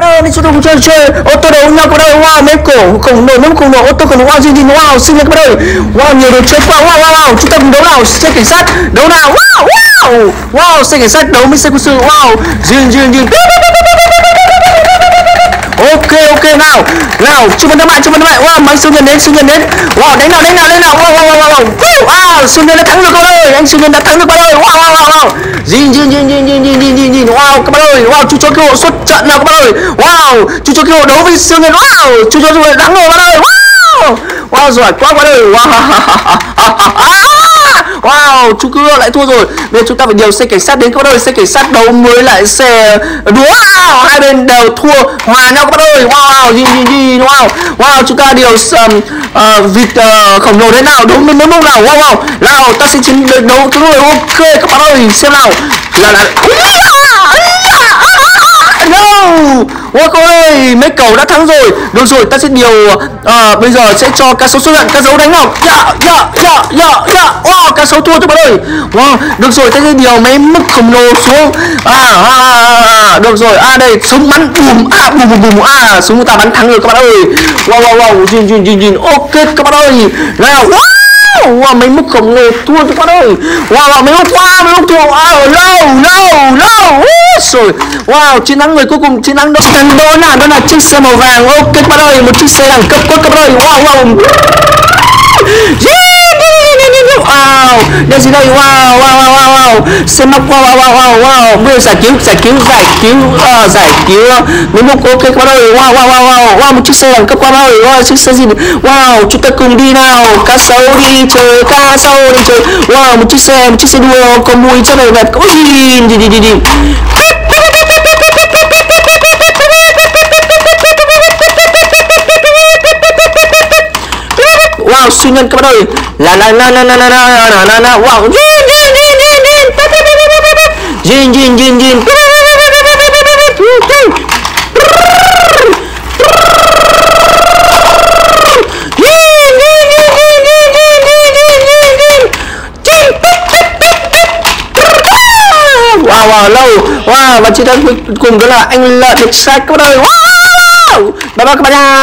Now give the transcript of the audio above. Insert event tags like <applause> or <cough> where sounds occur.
các đi chung tôi chơi chơi. Ô tô đấu nhau các bạn wow, mấy cổ khổng lồ, mấy khổng lồ. Ô tô khổng lồ wow, gì gì wow xinh lên các bạn ơi wow, nhiều đồ chơi quá, wow wow wow. Chúng ta cùng đấu nào xe cảnh sát. Đấu nào, wow wow. Wow xe cảnh sát, đấu với xe quân sự wow. Duyên duyên duyên ok ok nào wow chúc mừng các bạn chúc mừng các bạn. Wow máy siêu nhân đến siêu nhân đến. Wow, đánh nào đánh nào đánh nào. Wow wow wow wow. Wow wow siêu nhân đã thắng được các bạn ơi anh siêu nhân đã thắng được các bạn ơi wow wow wow wow. Nhìn nhìn nhìn nhìn nhìn nhìn nhìn nhìn wow, các bạn ơi. Wow, chú cho cơ hội xuất trận nào các bạn ơi. Wow, chú cho cơ hội đấu với siêu nhân. Wow, chú cho cơ hội thắng rồi các bạn ơi. Wow. Wow, giỏi quá các bạn ơi. Wow. <laughs> Wow, chú cứu lại thua rồi. Bây giờ chúng ta phải điều xe cảnh sát đến các bạn ơi, xe cảnh sát đấu mới lại xe đúa. Wow, hai bên đều thua hòa nhau các bạn ơi. Wow, gì gì gì wow. Wow, chúng ta điều um, uh, vịt uh, khổng lồ thế nào đúng mới đúng nào. Wow wow. Nào, ta sẽ chiến đấu cứu người ok các bạn ơi, xem nào. Là là No Wow các ơi Mấy cầu đã thắng rồi Được rồi ta sẽ điều uh, Bây giờ sẽ cho cá sấu xuất hiện Cá sấu đánh ngọc Dạ dạ dạ cá sấu thua các bạn ơi. Wow Được rồi ta sẽ điều mấy mức khổng lồ xuống à, à, à, à, à Được rồi À đây súng bắn bùm À bùm bùm bùm À súng ta bắn thắng rồi các bạn ơi. Wow wow wow Nhìn nhìn nhìn nhìn Ok các bạn ơi. Nào Wow wow mấy mức khổng lồ thua các bạn ơi. Wow, wow mấy lúc qua mấy lúc thua wow no no no rồi wow chiến thắng người cuối cùng chiến thắng đó thắng đó là đó là chiếc xe màu vàng. Ok các bạn ơi một chiếc xe đẳng cấp tốt các bạn ơi. Wow wow. Wow đây wow wow wow wow wow. Xe móc wow wow wow wow wow. Bây giờ giải cứu giải cứu giải cứu uh, giải cứu. Mấy mục ok qua đây. Wow wow wow wow. Wow một chiếc xe đẳng cấp qua đây. Wow chiếc xe gì wow chúng ta cùng đi nào. Cá sấu đi chơi cá sấu đi chơi. Wow một chiếc xe một chiếc xe đua có mùi cho này đẹp ôi gì gì gì gì wow siêu nhân các bạn ơi là là là là là là là là là la wow jin jin jin jin jin jin jin jin jin wow wow lâu wow và chiến thắng cuối cùng đó là anh lợn được sai các bạn ơi wow bye bye các bạn nha